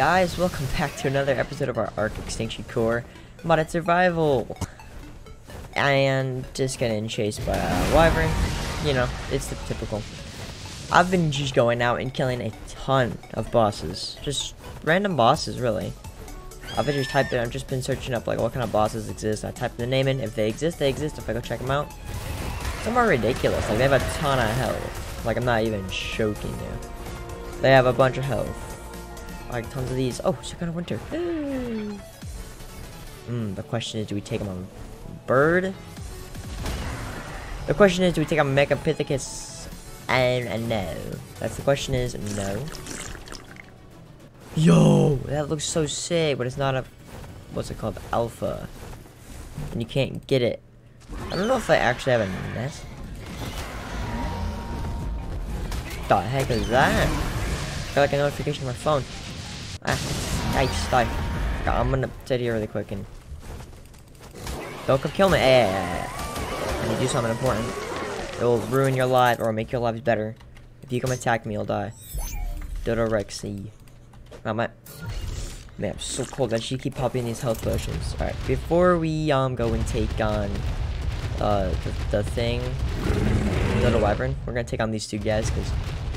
guys, welcome back to another episode of our Ark Extinction Core modded survival. And just getting chased by a wyvern. You know, it's the typical. I've been just going out and killing a ton of bosses. Just random bosses, really. I've been just typing, I've just been searching up like what kind of bosses exist. I type the name in. If they exist, they exist. If I go check them out, some are ridiculous. Like they have a ton of health. Like I'm not even joking you. They have a bunch of health. Like tons of these. Oh, second of winter. Hmm. the question is, do we take them on bird? The question is, do we take on Megapithecus? And, and no. That's the question is no. Yo, that looks so sick, but it's not a, what's it called, alpha. And you can't get it. I don't know if I actually have a nest. The heck is that? Got like a notification on my phone. Ah, yikes, die. I'm gonna sit here really quick and... Don't come kill me. Hey, hey, hey, hey. I need to do something important. It will ruin your life or make your lives better. If you come attack me, you'll die. Dodorexy. Oh, my... Man, I'm so cold. that she keep popping these health potions. Alright, before we um go and take on uh the, the thing, Little Wyvern, we're gonna take on these two guys because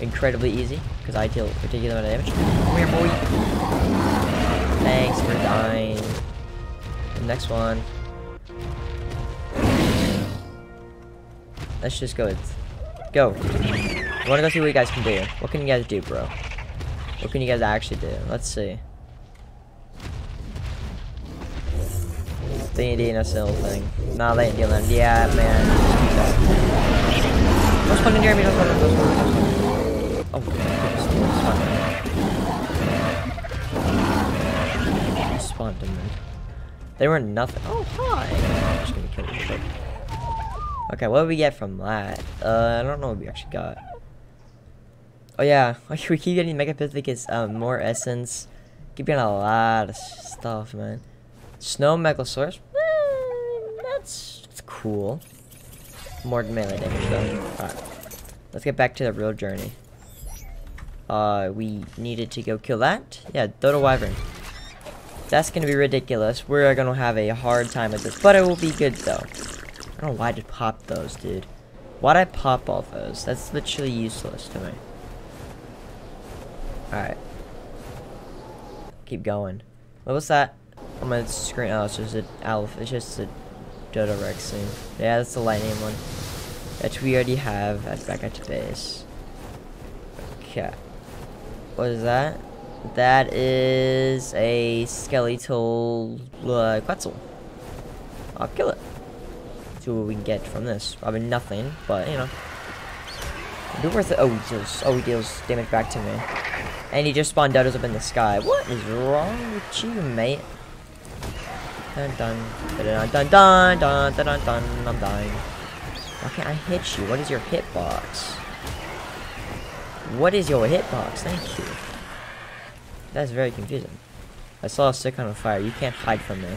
incredibly easy because I deal particular amount of damage. Come here, boy. Thanks for dying. The next one. Let's just go. Go. I want to go see what you guys can do. What can you guys do, bro? What can you guys actually do? Let's see. They ain't doing a single thing. Nah, they ain't dealing. Yeah, man. Don't spawn near me. Don't spawn. Don't spawn. Oh. Spawned them. They were nothing. Oh, hi. I'm just gonna kill you. Okay, what did we get from that? Uh, I don't know what we actually got. Oh yeah, we keep getting Megapithecus, um, more essence. Keep getting a lot of stuff, man. Snow Megalosaurus. Eh, that's, that's cool. More melee damage though. Alright. Let's get back to the real journey. Uh, we needed to go kill that. Yeah, Dodo Wyvern. That's gonna be ridiculous. We're gonna have a hard time with this, but it will be good though. I don't know why I just popped those, dude. Why'd I pop all those? That's literally useless to me. Alright. Keep going. What was that? On my screen. Oh, it's just an alpha. It's just a Dodo Rex thing. Yeah, that's the lightning one. That we already have at back at the base. Okay. What is that? That is a skeletal uh, Quetzal. I'll kill it. See what we can get from this. Probably nothing, but you know. It'd be worth it. Oh, he deals. Oh, he deals damage back to me. And he just spawned dodos up in the sky. What is wrong with you, mate? Dun dun dun dun dun dun dun dun dun. I'm dying. Why can't I hit you? What is your hitbox? What is your hitbox? Thank you. That's very confusing. I saw a stick on a fire. You can't hide from me.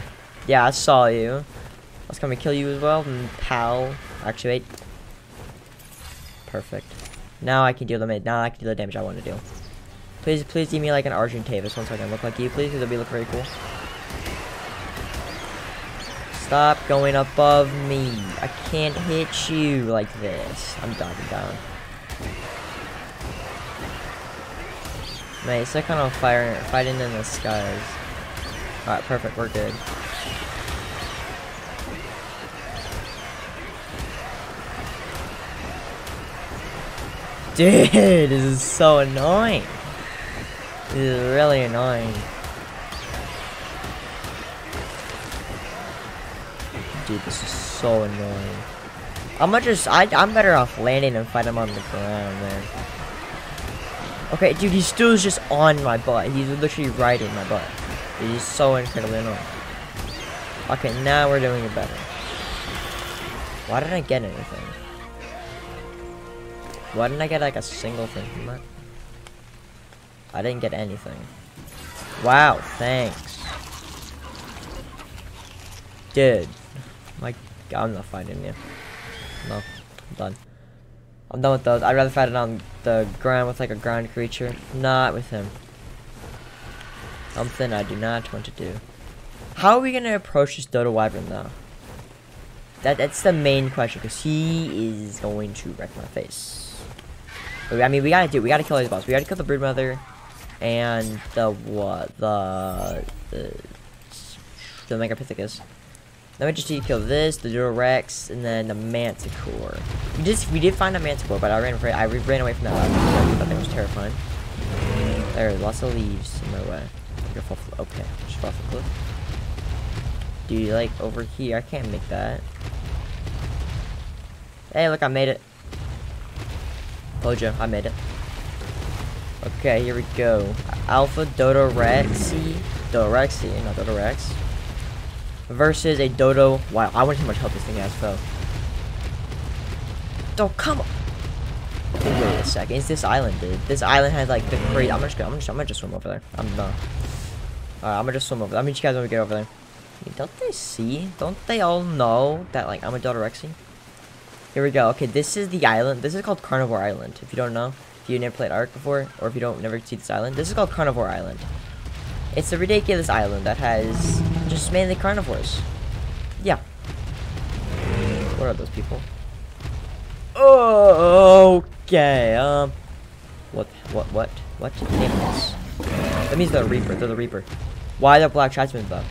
Yeah, I saw you. I was to kill you as well. Mm, pal. Actuate. Perfect. Now I can deal the now I can deal the damage I want to do. Please, please give me like an Argentavis once I can look like you, please, because it'll be look very cool. Stop going above me. I can't hit you like this. I'm diving down. Mate, it's like of fire, fighting in the skies. Alright, perfect, we're good. Dude, this is so annoying. This is really annoying. Dude, this is so annoying. I'm gonna just, I, I'm better off landing and fight him on the ground, man. Okay, dude, he still is just on my butt. He's literally riding my butt. He's so incredibly annoying. Okay, now we're doing it better. Why didn't I get anything? Why didn't I get like a single thing from that? I didn't get anything. Wow, thanks. Dude. My I'm not fighting you. No, I'm done. I'm done with those. I'd rather fight it on the ground with like a ground creature. Not with him. Something I do not want to do. How are we gonna approach this Dodo Wyvern though? That that's the main question, because he is going to wreck my face. I mean, we gotta do. We gotta kill these boss. We gotta kill the brood mother, and the what? The the the Megapithecus. Then we just need to kill this, the Durex, and then the Manticore. We just we did find a Manticore, but I ran away. I ran away from that. I thought that was terrifying. There are lots of leaves in my way. Okay, just off the cliff. Dude, like over here, I can't make that. Hey, look, I made it. Told I made it. Okay, here we go. Alpha Dodo Rexy. Dodo Rexy, not Dodo Rex. Versus a Dodo. Wow, I wonder how much help this thing has. Oh, come. Wait a second. It's this island, dude. This island has like the crazy. I'm just gonna, I'm just, I'm gonna just swim over there. I'm done. Alright, I'm gonna just swim over there. I mean, you guys want to get over there. Don't they see? Don't they all know that like I'm a Dodo Rexy? Here we go. Okay, this is the island. This is called Carnivore Island. If you don't know, if you never played Ark before, or if you don't never see this island, this is called Carnivore Island. It's a ridiculous island that has just mainly carnivores. Yeah. What are those people? Oh, okay. Um, what, what, what, what? Name this. That means the Reaper. They're the Reaper. Why the Black Tribesmen though?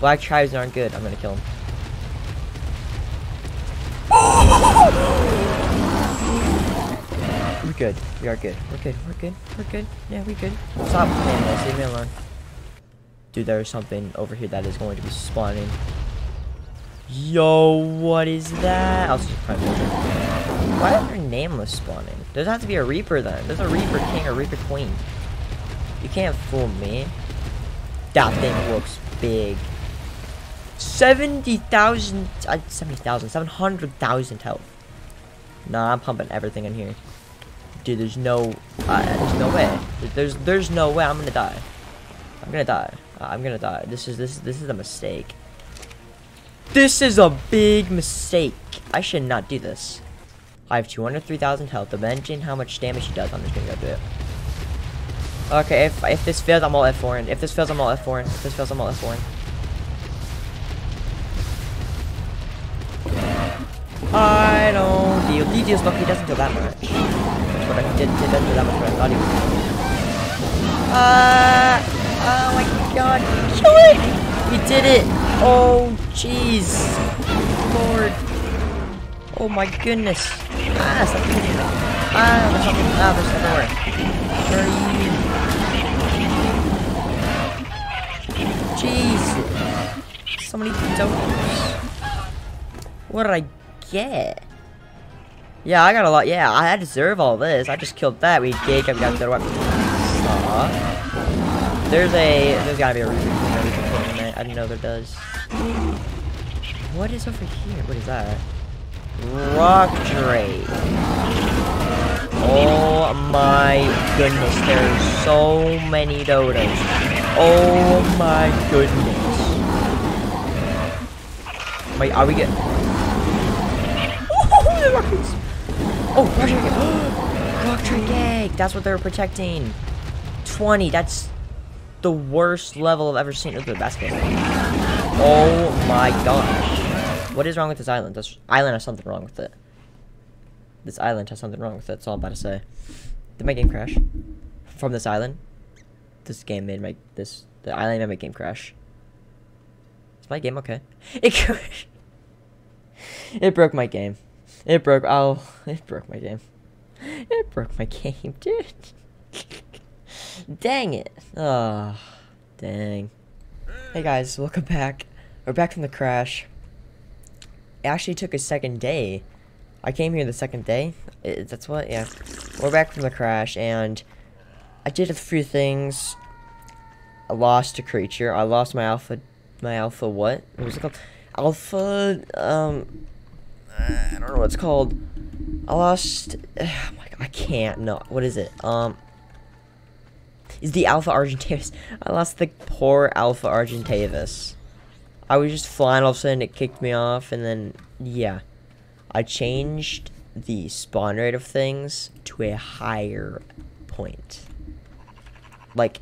Black Tribesmen aren't good. I'm gonna kill them. We're good. We are good. We're good. We're good. We're good. Yeah, we good. Stop playing this. Leave me alone. Dude, there's something over here that is going to be spawning. Yo, what is that? I'll just find Why are there nameless spawning? There's have to be a Reaper then. There's a Reaper King or Reaper Queen. You can't fool me. That thing looks big. 70,000, uh, 70,000, 700,000 health. Nah, I'm pumping everything in here. Dude, there's no, uh, there's no way. There's, there's no way I'm gonna die. I'm gonna die. Uh, I'm gonna die. This is, this, this is a mistake. This is a big mistake. I should not do this. I have 203,000 health. Imagine how much damage he does. I'm just gonna go do it. Okay, if, if this fails, I'm all F4 in. If this fails, I'm all F4 in. If this fails, I'm all F4 in. I don't deal. Look, he doesn't do that much. I did, doesn't do that much, but I thought he. Uh, oh my god. Kill it! He did it! Oh, jeez. Lord. Oh my goodness. Ah, stop hitting. Ah, there's something. Ah, there's something Where are you? Jeez. So many donuts. What did I get? Yeah, I got a lot. Yeah, I deserve all this. I just killed that. We dig. I've got the weapon. There's a. There's gotta be a reason. I didn't know there does. What is over here? What is that? Rock Drake. Oh my goodness, there's so many dodos. Oh my goodness. Wait, are we. Oh, rockets! Oh, rock drake egg! rock drake egg! That's what they were protecting. 20, that's the worst level I've ever seen. At the basket. Oh my gosh. What is wrong with this island? This island has something wrong with it. This island has something wrong with it. That's all I'm about to say. Did my game crash? From this island? This game made my this the island made my game crash. Is my game okay? It crashed. It broke my game. It broke oh it broke my game. It broke my game, dude. Dang it. Oh dang. Hey guys, welcome back. We're back from the crash. It actually took a second day. I came here the second day. It, that's what, yeah. We're back from the crash, and I did a few things. I lost a creature. I lost my alpha, my alpha what? What was it called? Alpha, um, I don't know what it's called. I lost, oh my God, I can't, no, what is it? Um, is the Alpha Argentavis. I lost the poor Alpha Argentavis. I was just flying, all of a sudden it kicked me off, and then, yeah. I changed the spawn rate of things to a higher point. Like,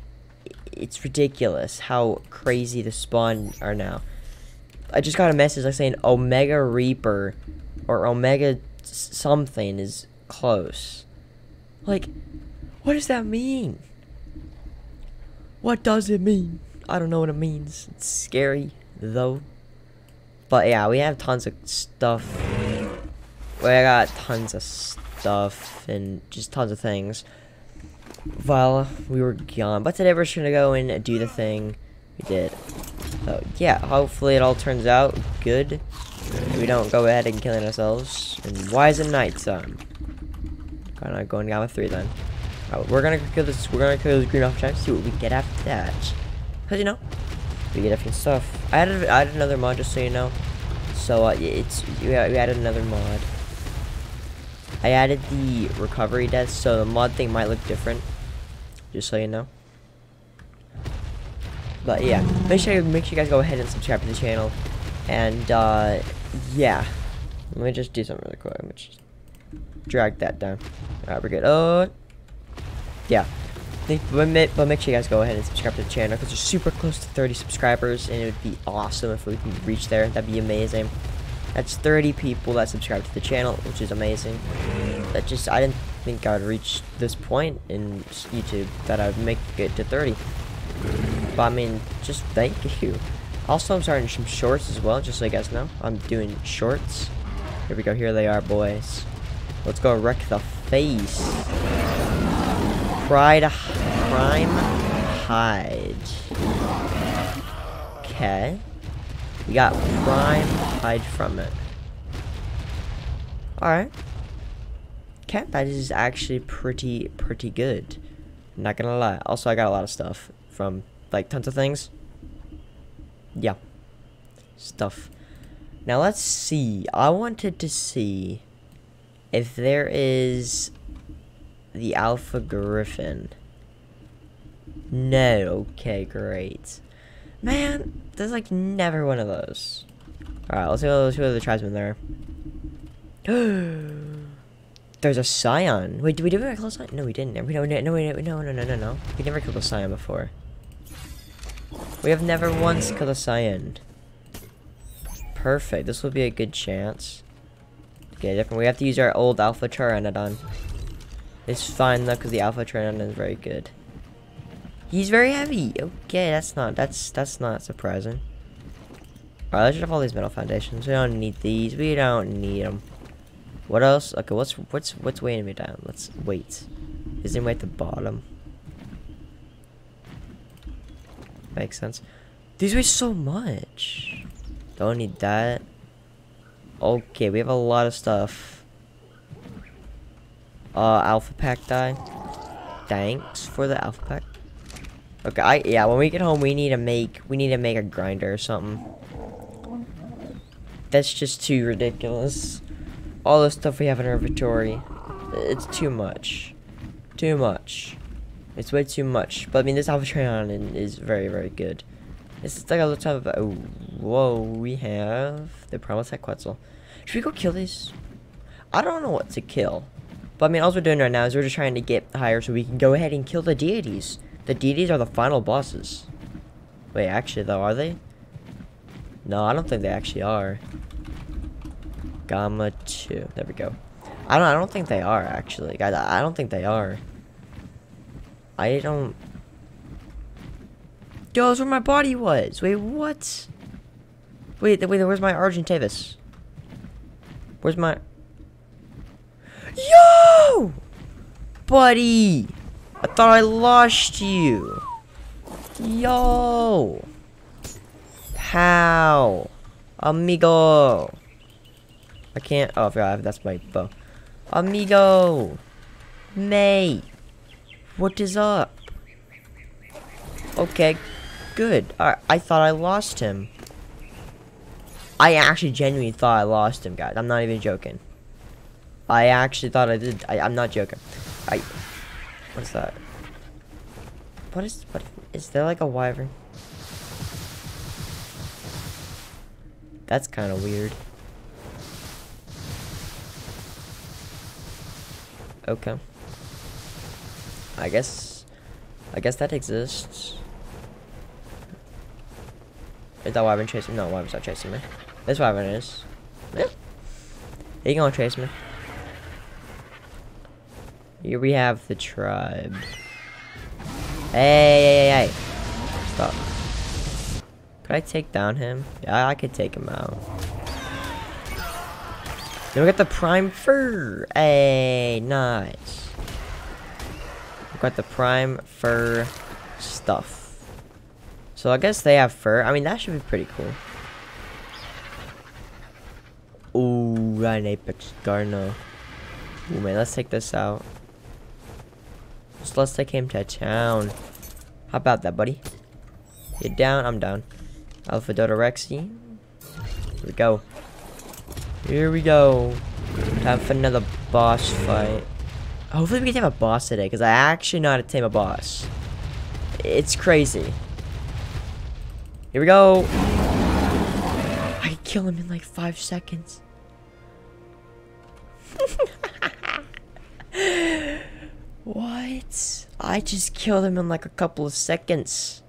it's ridiculous how crazy the spawn are now. I just got a message like saying Omega Reaper or Omega something is close. Like, what does that mean? What does it mean? I don't know what it means. It's scary, though. But yeah, we have tons of stuff. We got tons of stuff and just tons of things. While we were gone. But today we're just gonna go and do the thing we did. So yeah, hopefully it all turns out good. We don't go ahead and killing ourselves. And why is it night nighttime? Kinda going down with three then. Right, we're gonna kill this. We're gonna kill this green off check. See what we get after that. Cause you know, we get different stuff. I added, I added another mod just so you know. So uh, it's we added another mod. I added the recovery deaths, so the mod thing might look different. Just so you know. But yeah, make sure make sure you guys go ahead and subscribe to the channel. And uh, yeah, let me just do something really quick. Let me just drag that down. Alright, we're good. Oh, yeah. But make sure you guys go ahead and subscribe to the channel because we're super close to 30 subscribers and it would be awesome if we can reach there. That'd be amazing. That's 30 people that subscribe to the channel, which is amazing. That just, I didn't think I would reach this point in YouTube that I would make it to 30. But I mean, just thank you. Also, I'm starting some shorts as well, just so you guys know. I'm doing shorts. Here we go, here they are, boys. Let's go wreck the face. Pride, crime, hide. Okay. We got prime, hide from it. Alright. Okay, that is actually pretty, pretty good. not gonna lie. Also, I got a lot of stuff from, like, tons of things. Yeah. Stuff. Now, let's see. I wanted to see if there is the Alpha Griffin. No. Okay, great. Man, there's like never one of those. Alright, let's see what the tribesmen there. There's a Scion. Wait, did we kill a Scion? No, we didn't. We, no, no, no, no, no, no, no, no. We never killed a Scion before. We have never once killed a Scion. Perfect. This will be a good chance. Okay, different. We have to use our old Alpha Pteranodon. It's fine though, because the Alpha Pteranodon is very good. He's very heavy. Okay, that's not that's that's not surprising. Alright, let's have all these metal foundations. We don't need these. We don't need them. What else? Okay, what's what's what's weighing me down? Let's wait. Is there at the bottom? Makes sense. These weigh so much. Don't need that. Okay, we have a lot of stuff. Uh, alpha pack die. Thanks for the alpha pack. Okay, I yeah. When we get home, we need to make we need to make a grinder or something. That's just too ridiculous. All the stuff we have in our inventory, it's too much. Too much. It's way too much. But I mean, this Alpha Trion is very, very good. Is like a little type of. Oh, whoa, we have the Primal Quetzal. Should we go kill these? I don't know what to kill. But I mean, all we're doing right now is we're just trying to get higher so we can go ahead and kill the deities. The deities are the final bosses. Wait, actually though, are they? No, I don't think they actually are. Gamma 2. There we go. I don't I don't think they are actually. Guys, I don't think they are. I don't Yo, that's where my body was. Wait, what? Wait, wait, where's my Argentavis? Where's my... Yo! Buddy! I thought I lost you. Yo! How? Amigo! I can't... Oh, I forgot. That's my bow. Amigo! Mate! What is up? Okay, good. I, I thought I lost him. I actually genuinely thought I lost him, guys. I'm not even joking. I actually thought I did. I, I'm not joking. I. What's that? What is. What is there like a wyvern? That's kind of weird. Okay. I guess. I guess that exists. Is that Wyvern chasing me? No, Wyvern's not chasing me. This Wyvern is. Yeah. He gonna chase me. Here we have the tribe. Hey, hey, hey, hey. Stop. Could I take down him? Yeah, I could take him out. Then we got the prime fur. Hey, nice. We got the prime fur stuff. So I guess they have fur. I mean, that should be pretty cool. Ooh, got an Apex Carno. Ooh, man, let's take this out. So let's take him to town. How about that, buddy? You down? I'm down. Alpha Dodorexy. Here we go. Here we go. Time for another boss fight. Hopefully we can tame a boss today, because I actually know how to tame a boss. It's crazy. Here we go. I can kill him in like five seconds. what? I just killed him in like a couple of seconds.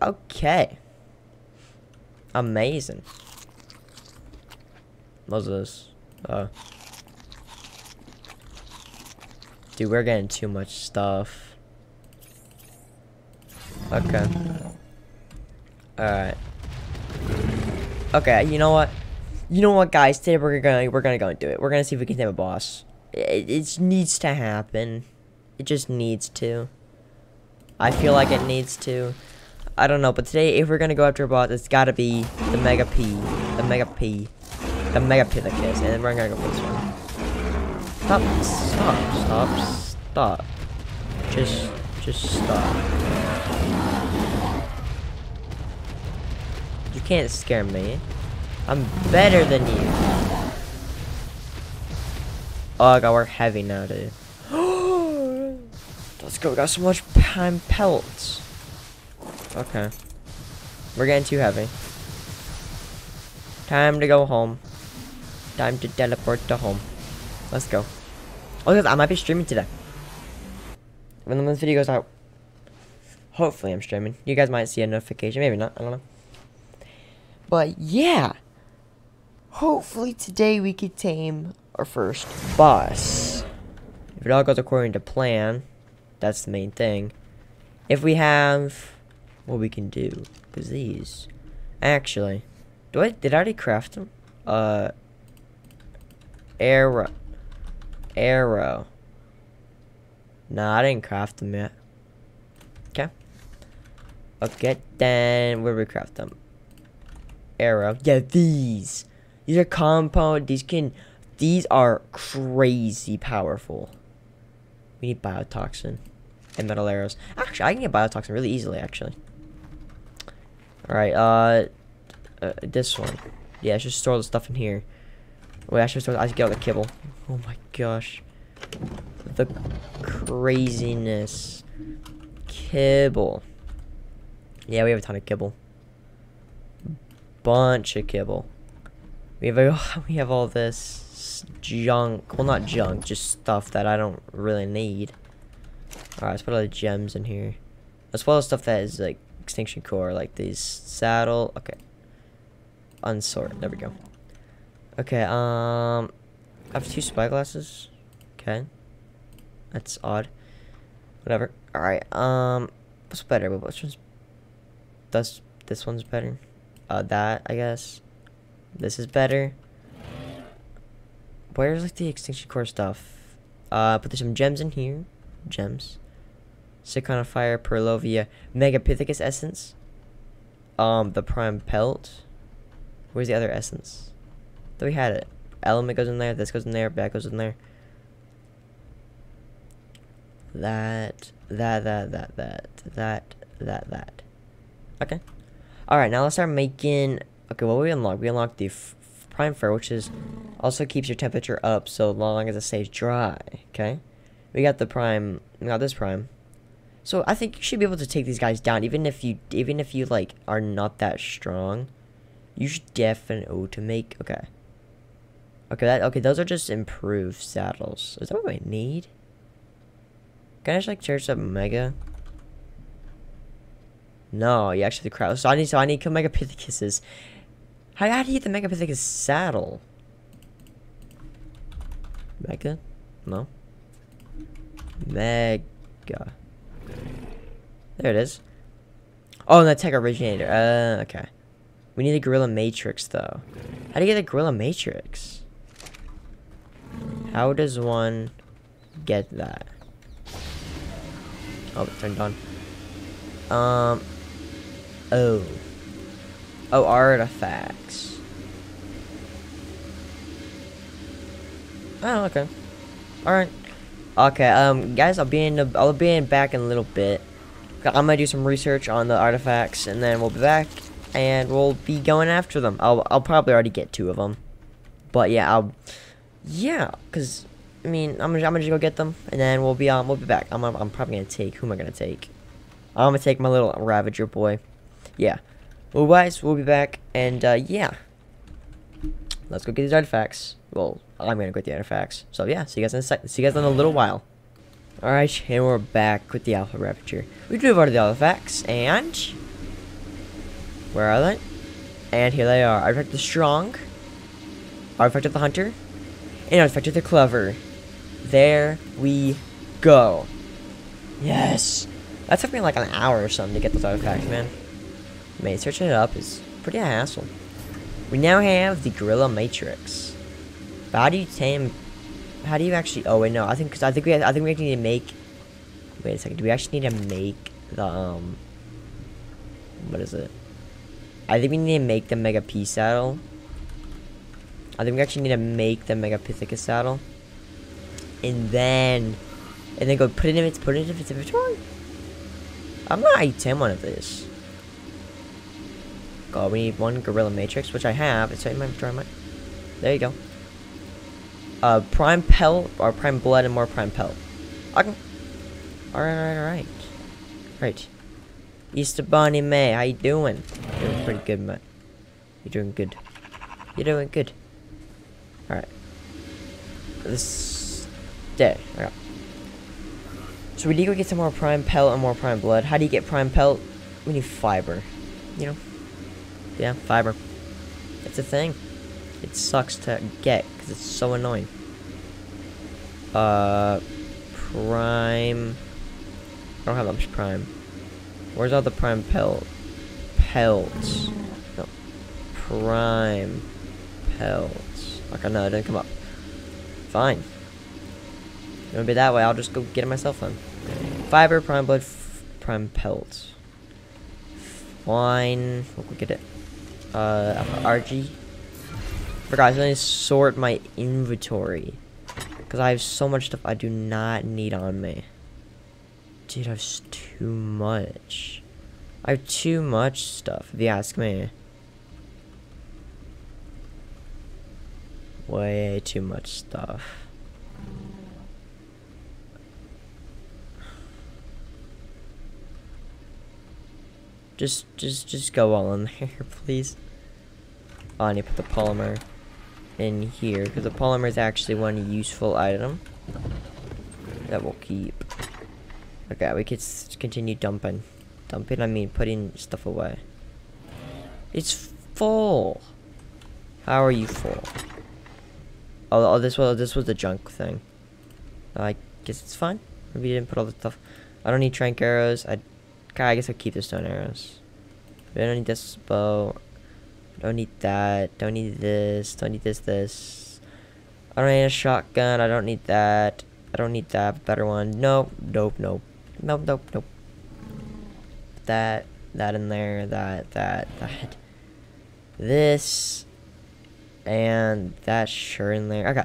Okay. Amazing. What's this? Uh. Dude, we're getting too much stuff. Okay. Alright. Okay, you know what? You know what, guys? Today we're gonna we're gonna go and do it. We're gonna see if we can tame a boss. It, it needs to happen. It just needs to. I feel like it needs to. I don't know, but today if we're gonna go after a boss, it's gotta be the Mega P, the Mega P, the Mega Pithecus, and then we're gonna go for this one. Stop! Stop! Stop! Stop! Just, just stop. You can't scare me. I'm better than you. Oh, I got work heavy now, dude. Let's go. We got so much pine pelts. Okay. We're getting too heavy. Time to go home. Time to teleport to home. Let's go. Oh, I might be streaming today. When this video goes out. Hopefully I'm streaming. You guys might see a notification. Maybe not. I don't know. But yeah. Hopefully today we could tame our first boss. If it all goes according to plan, that's the main thing. If we have what we can do, because these, actually, do I did I already craft them? Uh, arrow, arrow. Nah, I didn't craft them yet. Okay. Okay, then where we craft them? Arrow. Yeah, these. These are compound. These can. These are crazy powerful. We need biotoxin and metal arrows. Actually, I can get biotoxin really easily. Actually. All right. Uh, uh this one. Yeah, I should store the stuff in here. Wait, I should store. I should get all the kibble. Oh my gosh. The craziness. Kibble. Yeah, we have a ton of kibble. Bunch of kibble. We have we have all this junk. Well, not junk, just stuff that I don't really need. Alright, let's put all the gems in here. As well as stuff that is like extinction core, like these saddle. Okay. Unsort. There we go. Okay, um I have two spyglasses. Okay. That's odd. Whatever. Alright, um what's better? Which one's does this one's better? Uh that I guess. This is better. Where's like the extinction core stuff? Uh, put some gems in here. Gems. Silicon Fire, Perlovia, Megapithecus Essence. Um, the Prime Pelt. Where's the other essence? Though we had it. Element goes in there, this goes in there, that goes in there. That, that, that, that, that, that, that, that. Okay. Alright, now let's start making Okay, what we unlock? We unlock the prime fur, which is also keeps your temperature up so long as it stays dry. Okay, we got the prime. We got this prime. So I think you should be able to take these guys down, even if you, even if you like are not that strong. You should definitely oh, to make okay. Okay, that okay. Those are just improved saddles. Is that what I need? Can I just like charge up mega? No, you actually the crowd. So I need so I need Megapithecus's. How, do you get the Mega Megapithecus saddle? Mega? No. Mega. There it is. Oh, the tech originator. Uh, okay. We need a Gorilla Matrix, though. How do you get a Gorilla Matrix? How does one get that? Oh, it turned on. Um. Oh. Oh, artifacts. Oh, okay. Alright. Okay, um, guys, I'll be in the, I'll be in back in a little bit. I'm gonna do some research on the artifacts, and then we'll be back, and we'll be going after them. I'll, I'll probably already get two of them. But yeah, I'll, yeah, cause, I mean, I'm gonna, I'm gonna just go get them, and then we'll be, um, we'll be back. I'm, I'm probably gonna take, who am I gonna take? I'm gonna take my little Ravager boy. Yeah. Well, guys, we'll be back, and, uh, yeah. Let's go get these artifacts. Well, I'm gonna go get the artifacts. So, yeah, see you guys in a see you guys in a little while. Alright, and we're back with the Alpha Ravager. We drove out of the artifacts, and... Where are they? And here they are. Artifact of the Strong, Artifact of the Hunter, and Artifact of the Clever. There we go. Yes! That took me like an hour or something to get those artifacts, man. Man, searching it up is pretty a hassle. We now have the Gorilla Matrix. But how do you tame? How do you actually? Oh wait, no. I think because I think we I think we actually need to make. Wait a second. Do we actually need to make the um? What is it? I think we need to make the Mega P saddle. I think we actually need to make the Megapithecus saddle. And then, and then go put it in its put it in its inventory. I'm not item one of this. God, we need one Gorilla Matrix, which I have. It's in my inventory. There you go. Uh, Prime Pelt, or Prime Blood, and more Prime Pelt. Okay. Alright, alright, alright. Right. Easter Bunny May, how you doing? You're doing pretty good, man. You're doing good. You're doing good. Alright. This... There. Okay. So we need to go get some more Prime Pelt and more Prime Blood. How do you get Prime Pelt? We need fiber. You know? Yeah, fiber. It's a thing. It sucks to get, because it's so annoying. Uh... Prime... I don't have that much Prime. Where's all the Prime Pelt? Pelts. No. Prime Pelts. Okay, no, it didn't come up. Fine. It'll be that way, I'll just go get it myself then. Fiber, Prime Blood, Prime Pelts. Fine. We'll get it. Uh, RG. Forgot, I need to sort my inventory. Because I have so much stuff I do not need on me. Dude, I have too much. I have too much stuff, if you ask me. Way too much stuff. Just, just, just go all in there, please. Oh, I need to put the polymer in here, because the polymer is actually one useful item that we'll keep. Okay, we could continue dumping. Dumping, I mean putting stuff away. It's full. How are you full? Oh, oh this was this was the junk thing. I guess it's fine. Maybe you didn't put all the stuff. I don't need tranq arrows. I, I guess I'll keep the stone arrows. I don't need this bow. Don't need that. Don't need this. Don't need this. This. I don't need a shotgun. I don't need that. I don't need that. Better one. Nope. Nope. Nope. Nope. Nope. Nope. That. That in there. That. That. That. This. And that sure in there. Okay.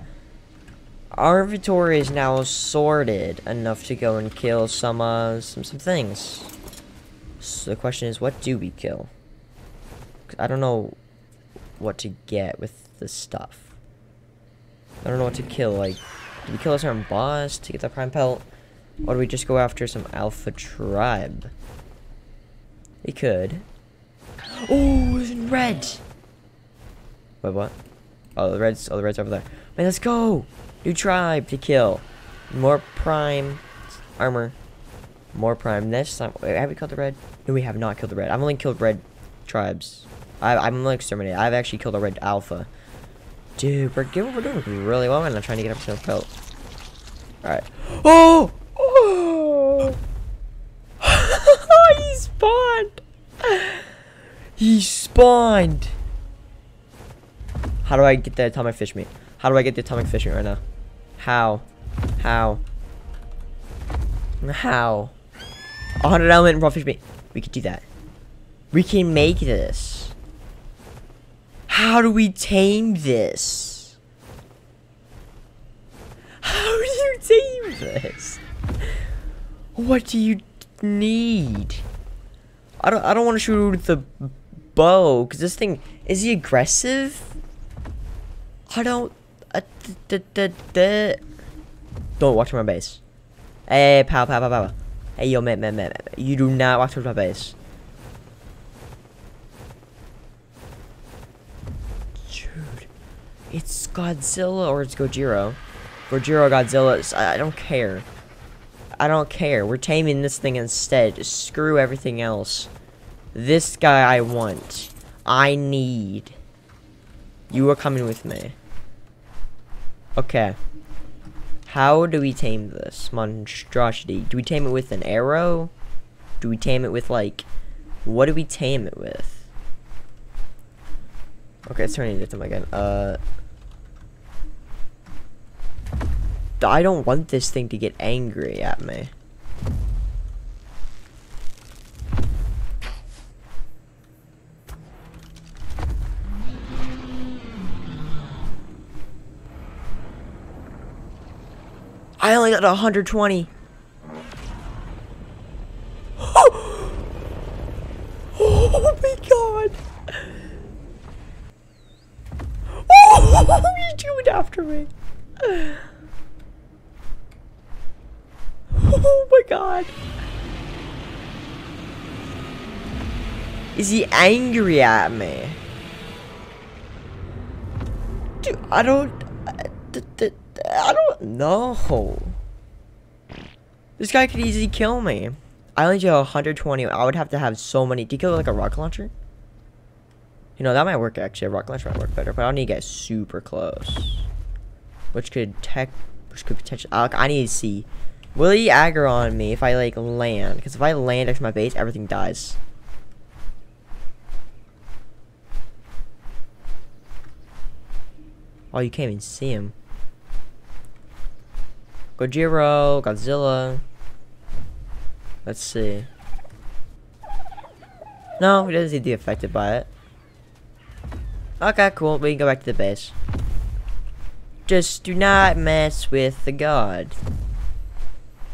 Our inventory is now sorted enough to go and kill some, uh, some, some things. So the question is, what do we kill? I don't know what to get with the stuff. I don't know what to kill. Like, do we kill a certain boss to get the prime pelt? Or do we just go after some alpha tribe? We could. Oh, it's in red! Wait, what? Oh, the red's, oh, the red's over there. Man, let's go! New tribe to kill. More prime armor. More prime. Next time, wait, have we killed the red? No, we have not killed the red. I've only killed red tribes. I, I'm only exterminated. I've actually killed a red alpha. Dude, we're, we're doing really well and I'm trying to get up to the pelt. Alright. Oh! Oh! he spawned! He spawned! How do I get the atomic fish meat? How do I get the atomic fish meat right now? How? How? How? 100 element raw fish meat. We could do that. We can make this. How do we tame this? How do you tame this? What do you need? I don't I don't want to shoot with the bow cuz this thing is he aggressive? I don't uh, Don't watch my base. Hey, pal, pal, pal, pal. Hey, yo, man, man, man. You do not watch my base. Dude. It's Godzilla or it's Gojira. Gojira Godzilla. I don't care. I don't care. We're taming this thing instead. Screw everything else. This guy I want. I need. You are coming with me. Okay. How do we tame this monstrosity? Do we tame it with an arrow? Do we tame it with, like... What do we tame it with? Okay, it's turning into again. Uh... I don't want this thing to get angry at me. I only got 120. Oh, my god. Oh, he's coming after me. Oh my god. Is he angry at me? Dude, I don't... Uh, I, I don't know. This guy could easily kill me. I only do 120. I would have to have so many. Do you kill like a rocket launcher? You know, that might work actually. A rocket launcher might work better, but I need to get super close. Which could tech, which could potentially, I need to see. Will he aggro on me if I like land? Because if I land next to my base, everything dies. Oh, you can't even see him. Gojira, Godzilla. Let's see. No, he doesn't seem to be affected by it. Okay, cool. We can go back to the base. Just do not mess with the god.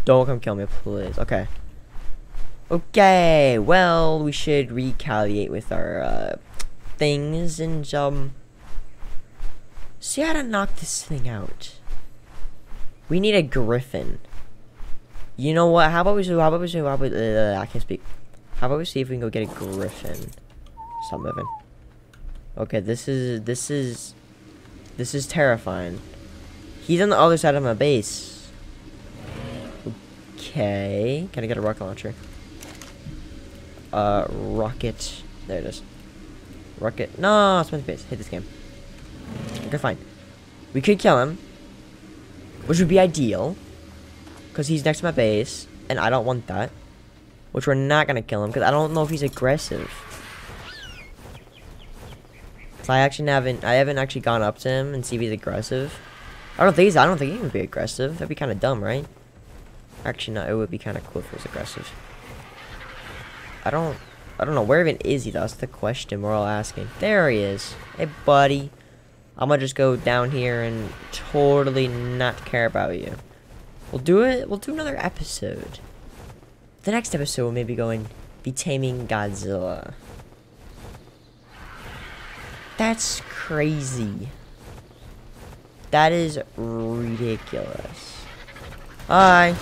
Don't come kill me, please. Okay. Okay, well, we should recalibrate with our uh, things and um, see how to knock this thing out. We need a griffin. You know what? How about we? How about we? How about uh, I can't speak. How about we see if we can go get a griffin? Stop moving. Okay, this is this is this is terrifying. He's on the other side of my base. Okay, can I get a rocket launcher? Uh, rocket. There it is. Rocket. No, it's my base. Hit this game. Okay, fine. We could kill him. Which would be ideal. Because he's next to my base. And I don't want that. Which we're not going to kill him. Because I don't know if he's aggressive. So I actually haven't... I haven't actually gone up to him and see if he's aggressive. I don't think he's... I don't think he would be aggressive. That'd be kind of dumb, right? Actually, no. It would be kind of cool if he was aggressive. I don't... I don't know. Where even is he? That's the question we're all asking. There he is. Hey, buddy. I'm gonna just go down here and totally not care about you. We'll do it. We'll do another episode. The next episode will maybe going be taming Godzilla. That's crazy. That is ridiculous. Hi.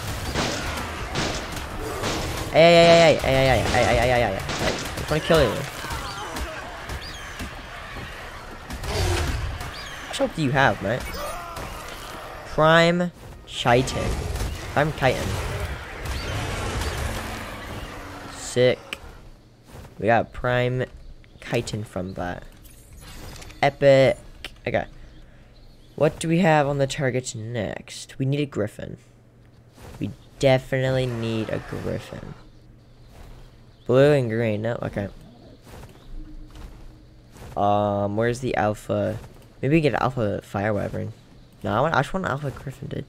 Hey, hey, hey, hey, hey, hey, hey, hey, hey, hey, hey, hey. I just want to kill you. Health do you have, mate? Prime Chitin. Prime Chitin. Sick. We got Prime Chitin from that. Epic. Okay. What do we have on the targets next? We need a Griffin. We definitely need a Griffin. Blue and green. No, okay. Um, where's the alpha? Maybe we get alpha fire wyvern. No, I, want, I just want alpha griffin, dude.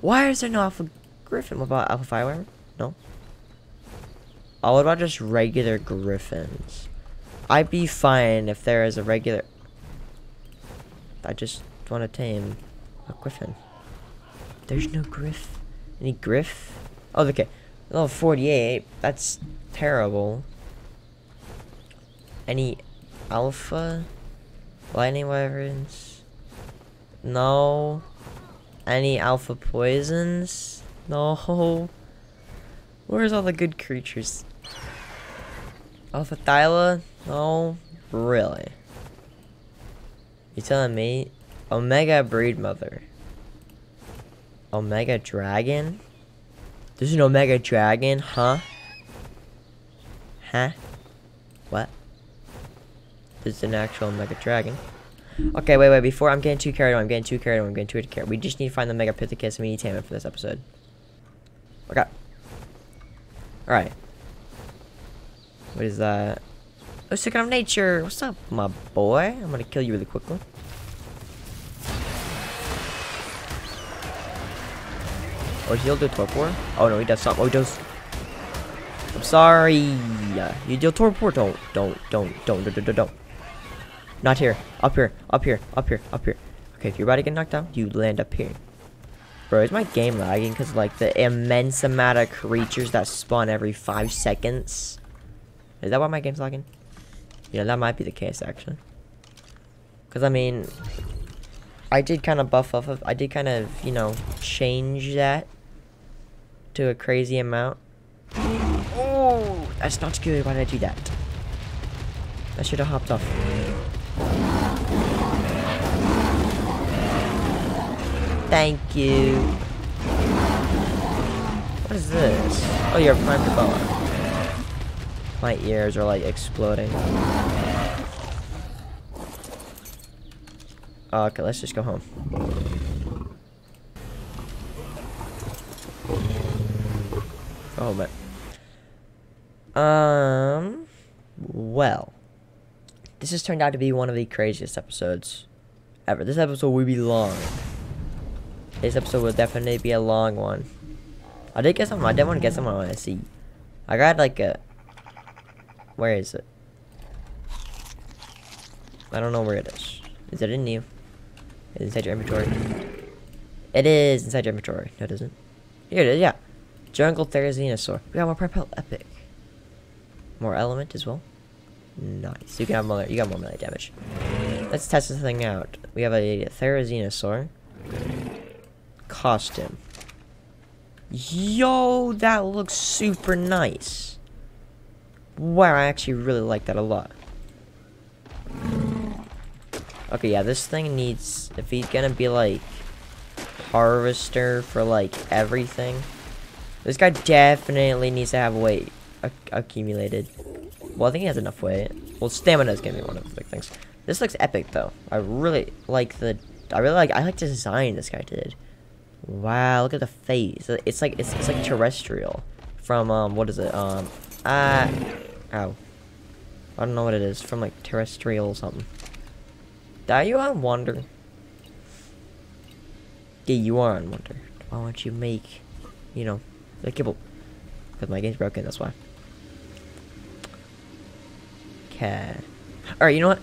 Why is there no alpha griffin? What about alpha fire wyvern? No. Oh, what about just regular griffins? I'd be fine if there is a regular... I just want to tame a griffin. There's no griff. Any griff? Oh, okay. Level 48. That's terrible. Any alpha? Lightning wyverns? No. Any alpha poisons? No. Where's all the good creatures? Alpha Thyla? No. Really? You telling me? Omega Brood Mother. Omega Dragon? There's an Omega Dragon, huh? Huh? What? There's an actual Omega Dragon. Okay, wait, wait, before I'm getting too carried away, I'm getting too carried away, I'm getting too carried away. We just need to find the Megapithecus and we need to tame it for this episode. Okay. Alright. What is that? Oh, second of nature. What's up, my boy? I'm gonna kill you really quickly. Oh, he'll do torpor? Oh no, he does something. Oh, he does. I'm sorry. You deal torpor. Don't, don't, don't, don't, don't, don't, don't. Not here. Up here. Up here. Up here. Up here. Okay, if you're about to get knocked out, you land up here. Bro, is my game lagging because like the immense amount of creatures that spawn every five seconds? Is that why my game's lagging? Yeah, that might be the case actually. Because I mean, I did kind of buff off of, I did kind of, you know, change that to a crazy amount. Oh, that's not good. Why did I do that? I should have hopped off. Thank you. What is this? Oh, you're a prime boa. My ears are like exploding. okay, let's just go home. Oh, man. Um, well, this has turned out to be one of the craziest episodes ever. This episode will be long. This episode will definitely be a long one. I did get something. I did want to get someone I see. I got like a. Where is it? I don't know where it is. Is it in you? Is it inside your inventory? It is inside your inventory. No, it isn't. Here it is. Yeah. Jungle Therizinosaur. We got more Propel Epic. More Element as well. Nice. You can have more. You got more melee damage. Let's test this thing out. We have a Therizinosaur. Costume. Yo, that looks super nice. Wow, I actually really like that a lot. Okay, yeah, this thing needs... If he's gonna be, like, harvester for, like, everything... This guy definitely needs to have weight accumulated. Well, I think he has enough weight. Well, stamina is gonna be one of the big things. This looks epic, though. I really like the... I really like... I like the design this guy did. Wow, look at the face. It's like... It's, it's like terrestrial. From, um, what is it? Um, ah... Ow. I don't know what it is. From, like, terrestrial something. Are you on Wonder? Yeah, you are on Wonder. Why don't you make, you know, the kibble? Because my game's broken, that's why. Okay. Alright, you know what?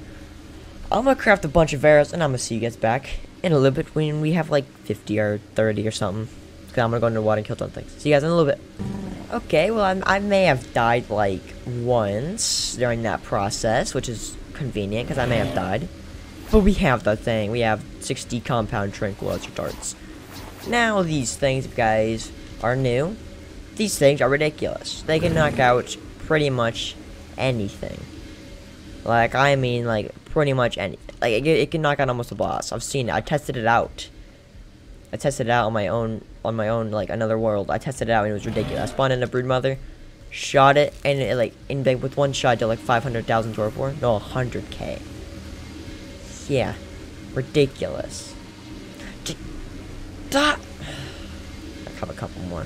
I'm gonna craft a bunch of arrows, and I'm gonna see you guys back in a little bit when we have like 50 or 30 or something. Because I'm gonna go into the water and kill some things. See you guys in a little bit. Okay, well, I'm, i may have died like once during that process, which is convenient because I may have died. But we have the thing. We have 60 compound tranquilizer darts. Now these things, guys, are new. These things are ridiculous. They can knock out pretty much anything. Like, I mean, like, pretty much anything. Like, it, it can knock out almost a boss. I've seen it. I tested it out. I tested it out on my own, on my own, like, another world. I tested it out and it was ridiculous. I spawned in a brood mother. shot it, and it like in like with one shot did like 500,000 torpor. No, 100k. Yeah, ridiculous. I have a couple more.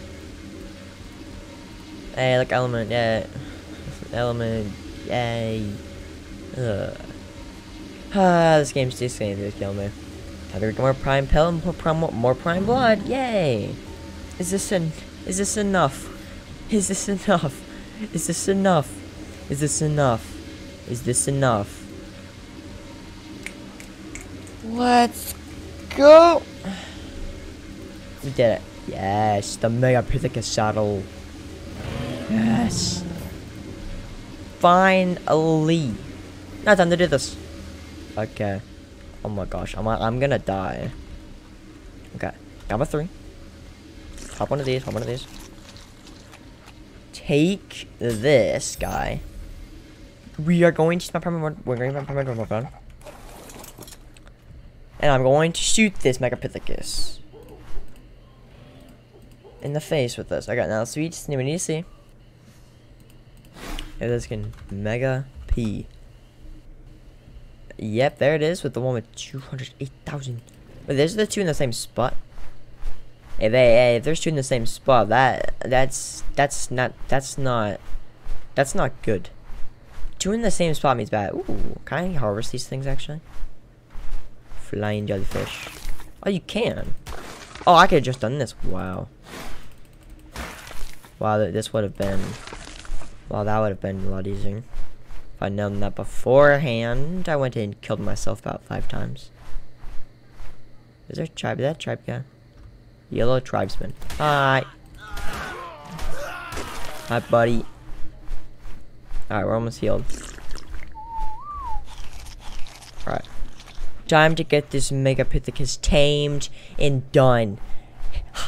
Hey, look, element, yeah, element, yay. Ugh. Ah, this game's just going to kill me. Time to get more prime pill, and more prime, more prime blood. Yay! Is this an? Is this enough? Is this enough? Is this enough? Is this enough? Is this enough? Let's go! We did it. Yes, the Megapithecus saddle. Yes. Finally. Now time to do this. Okay. Oh my gosh, I'm I'm gonna die. Okay, number three. Hop one of these. Hop one of these. Take this guy. We are going to my permanent. We're going to my permanent weapon. And I'm going to shoot this Megapithecus in the face with this. Okay, now sweet. We need to see if this can Mega P. Yep, there it is with the one with 208,000. But there's the two in the same spot. If, they, hey, if there's two in the same spot, that that's that's not that's not that's not good. Two in the same spot means bad. Ooh, can I harvest these things actually? Flying jellyfish. Oh, you can. Oh, I could have just done this. Wow. Wow, this would have been. Wow, that would have been a lot easier. I'd known that beforehand, I went and killed myself about five times. Is there a tribe? That tribe guy? Yellow tribesman. Hi. Hi, buddy. Alright, we're almost healed. Alright. Time to get this Megapithecus tamed and done.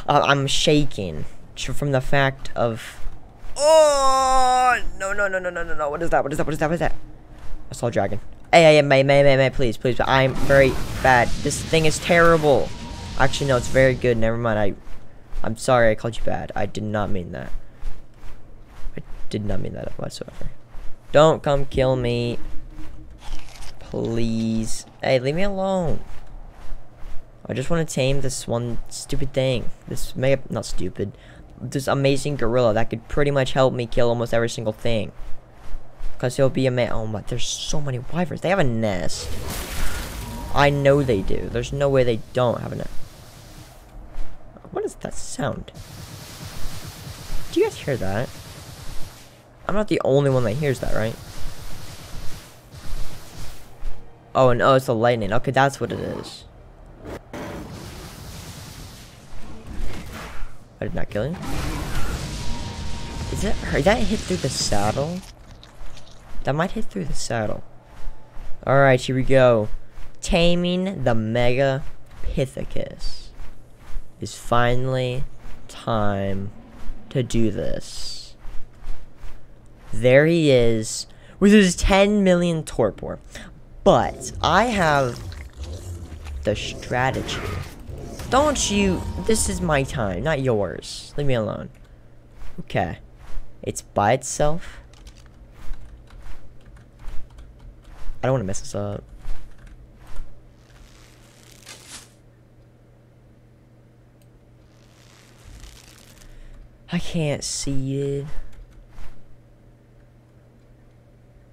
I'm shaking from the fact of Oh no no no no no no no! What is that? What is that? What is that? What is that? I saw a dragon. Hey, hey, may, may, may, may, please, please. I'm very bad. This thing is terrible. Actually, no, it's very good. Never mind. I, I'm sorry. I called you bad. I did not mean that. I did not mean that whatsoever. Don't come kill me. Please. Hey, leave me alone. I just want to tame this one stupid thing. This mega, not stupid this amazing gorilla that could pretty much help me kill almost every single thing. Because he'll be a man. Oh my, there's so many wyverns. They have a nest. I know they do. There's no way they don't have a nest. What is that sound? Do you guys hear that? I'm not the only one that hears that, right? Oh, and oh, it's the lightning. Okay, that's what it is. I did not kill him. Is it Did that hit through the saddle? That might hit through the saddle. Alright, here we go. Taming the Mega Pithecus is finally time to do this. There he is with his 10 million torpor. But I have the strategy don't you... This is my time, not yours. Leave me alone. Okay. It's by itself. I don't want to mess this up. I can't see it.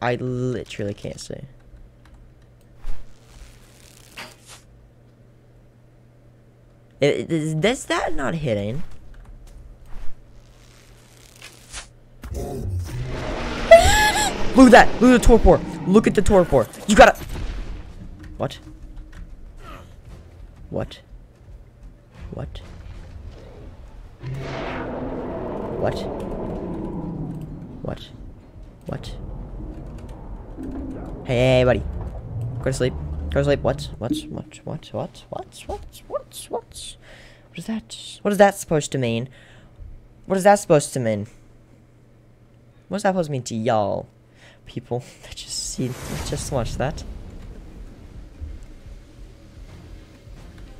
I literally can't see. Is, is that not hitting? Look at that! Look at the torpor! Look at the torpor! You gotta... What? What? What? What? What? What? Hey, buddy. Go to sleep. Go to sleep. What? What? What? What? What? What? What? What? What? Is that? What is that supposed to mean? What is that supposed to mean? What's that supposed to mean to y'all? People that just see, just watch that.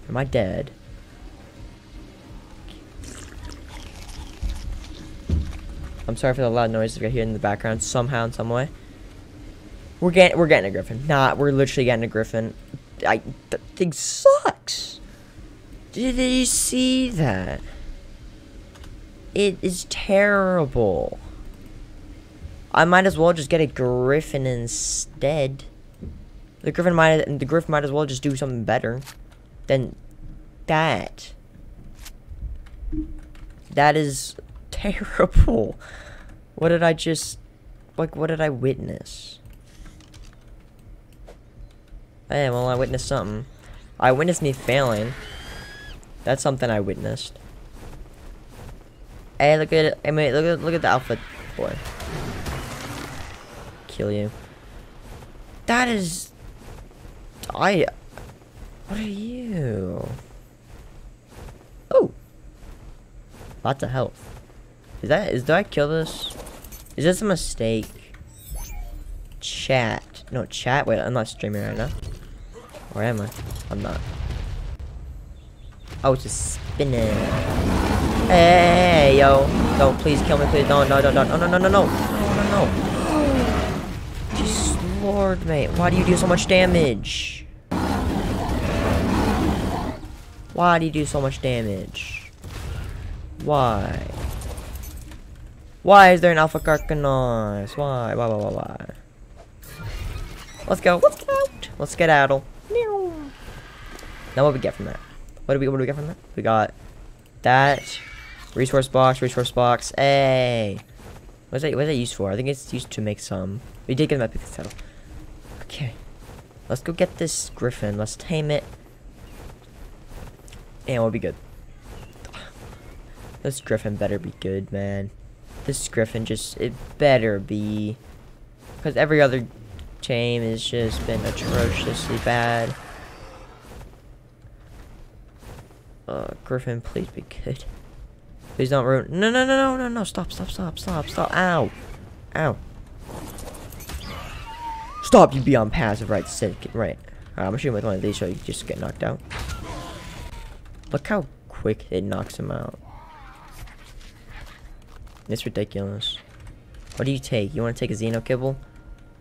Am I dead? I'm sorry for the loud noises we hear in the background somehow in some way. We're getting we're getting a griffin. Not we're literally getting a griffin. I that thing sucks. Did you see that? It is terrible. I might as well just get a griffin instead. The griffin might the griffin might as well just do something better than that. That is terrible. What did I just like what did I witness? Hey, well I witnessed something. I witnessed me failing. That's something I witnessed. Hey, look at it. I mean, look at look at the alpha boy. Kill you. That is. I. What are you? Oh. Lots of health. Is that is do I kill this? Is this a mistake? Chat. No, chat. Wait, I'm not streaming right now. Or am I? I'm not. Oh, it's just spinning. Hey, yo. Don't please kill me, please. No, no, no, no, no, no, no, no, no, no, no. Just Lord, mate. Why do you do so much damage? Why do you do so much damage? Why? Why is there an Alpha Carcanos? Why? Why, why, why, why? Let's go. Let's get out. Let's get out. Now what we get from that? What do we what do we get from that? We got that resource box, resource box. Hey, what's that? What's that used for? I think it's used to make some. We did get that epic saddle. Okay, let's go get this griffin. Let's tame it, and we'll be good. This griffin better be good, man. This griffin just it better be, because every other tame has just been atrociously bad. Uh, Griffin, please be good. Please don't ruin- No, no, no, no, no, no, stop, stop, stop, stop, stop, ow. Ow. Stop, you be on passive, right, sit, right. Right, I'm shooting with one of these so you just get knocked out. Look how quick it knocks him out. It's ridiculous. What do you take? You want to take a Xeno Kibble?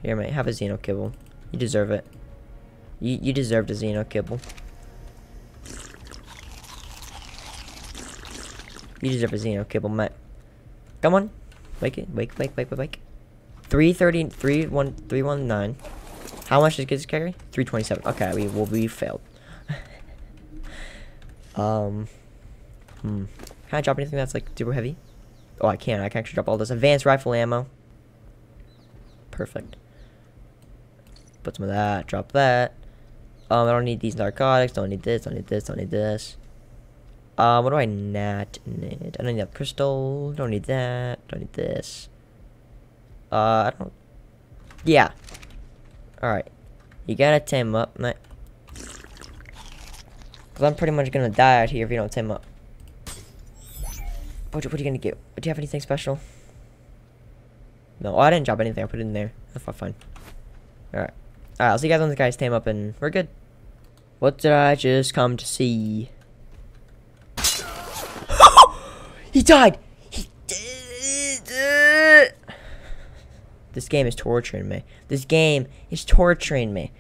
Here, mate, have a Xeno Kibble. You deserve it. You, you deserve a Xeno Kibble. You deserve a Xeno Kibble, mate. Come on. Wake it. Wake, wake, wake, wake, wake. 330, 319. How much does kids carry? 327. Okay, we will be failed. um, hmm. Can I drop anything that's like super heavy? Oh, I can. I can actually drop all this advanced rifle ammo. Perfect. Put some of that. Drop that. Um, I don't need these narcotics. Don't need this. Don't need this. Don't need this. Uh, what do I not need? I don't need that crystal. Don't need that. Don't need this. Uh, I don't. Yeah. Alright. You gotta tame up, mate. Because I'm pretty much gonna die out here if you don't tame up. What, what are you gonna get? Do you have anything special? No, oh, I didn't drop anything. I put it in there. That's fine. Alright. Alright, I'll see you guys when the guys tame up and we're good. What did I just come to see? He died! He did! This game is torturing me. This game is torturing me.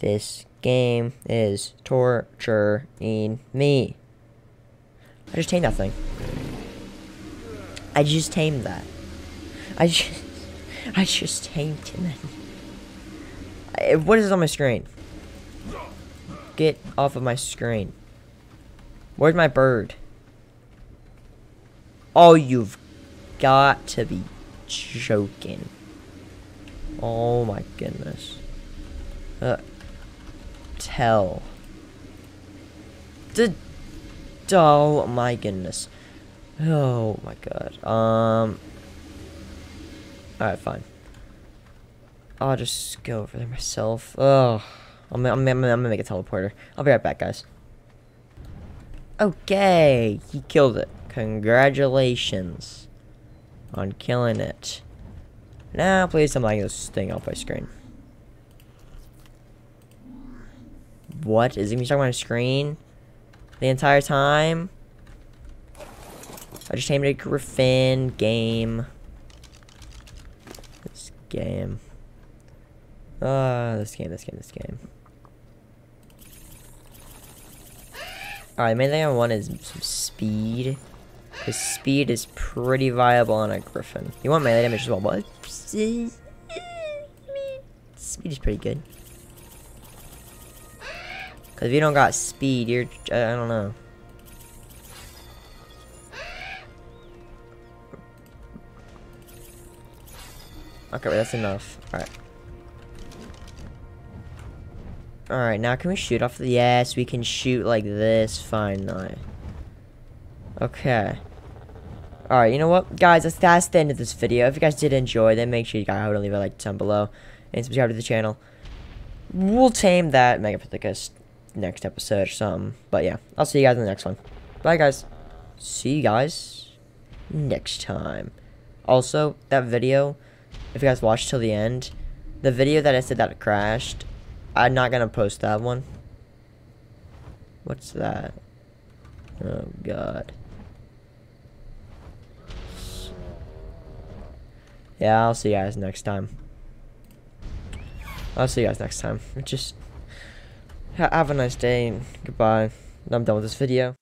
This game is torturing me. I just tamed that thing. I just tamed that. I just, I just tamed him. What is on my screen? Get off of my screen. Where's my bird? Oh, you've got to be joking. Oh my goodness. Uh, tell. The. Oh my goodness. Oh my god. Um. Alright, fine. I'll just go over there myself. Oh. I'm, I'm, I'm, I'm gonna make a teleporter. I'll be right back, guys. Okay. He killed it. Congratulations on killing it. Now, please I can this thing off my screen. What? Is he talking about my screen? The entire time? I just named it Griffin game. This game. Uh, this game, this game, this game. Alright, main thing I want is some speed. Because speed is pretty viable on a griffin. You want melee damage as well, but speed is pretty good. Because if you don't got speed, you're, I don't know. Okay, that's enough. Alright. Alright, now can we shoot off the... Yes, we can shoot like this finally. Okay. Alright, you know what? Guys, that's, that's the end of this video. If you guys did enjoy, then make sure you guys leave a like down below. And subscribe to the channel. We'll tame that Megapithecus next episode or something. But yeah, I'll see you guys in the next one. Bye, guys. See you guys next time. Also, that video, if you guys watched till the end, the video that I said that crashed, I'm not gonna post that one. What's that? Oh god. Yeah, I'll see you guys next time. I'll see you guys next time. Just have a nice day. And goodbye. I'm done with this video.